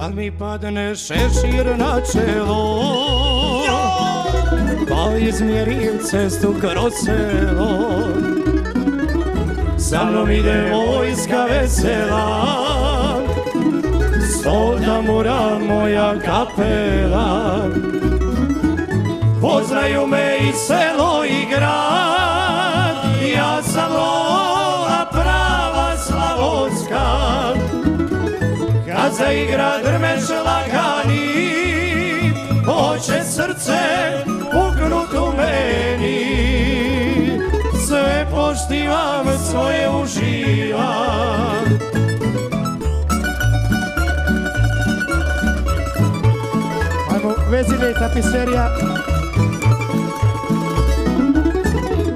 Kad mi padne šešir na čelo Pa izmjerim cestu kroz selo. Sa mnom ide vojska vesela Stolta mora moja kapela. Pozdravju me i selo i grad zaigra drmeš lagani Hoće srce puknut u meni Sve poštivam, svoje uživam Ajmo, vezine i tapiserija.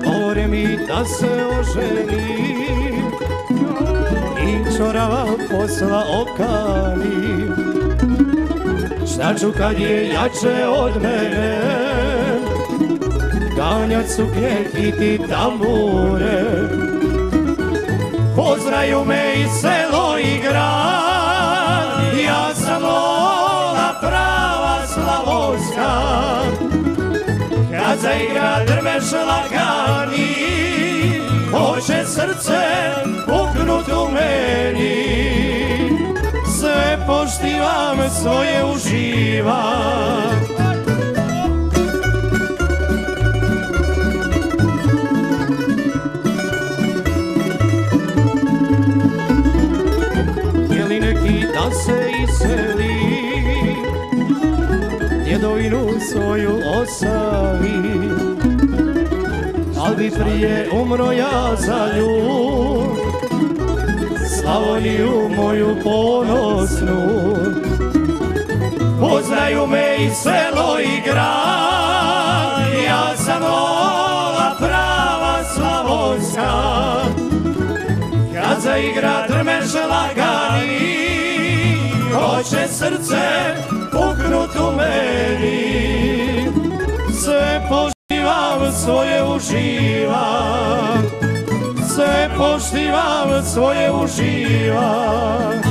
Govore mi da se oženim I čorava posla okanim Šta kad je jače od mene Ganjat su i tambure. Pozdraju me i selo i grad Ja sam Lola prava slavonska. Kad zaigra drmeš lagani Hoće srce poštivam, svoje uživam da se iseli? Djedovinu svoju osavi Al bi prije umro ja za nju Slavoniju moju ponosnu. Poznaju me i selo i grad. Ja sam ova prava slavonska. Kad zaigra drmeš lagani Hoće srce puknut u meni. Sve poštivam, svoje uživam Sve poštivam, svoje uživam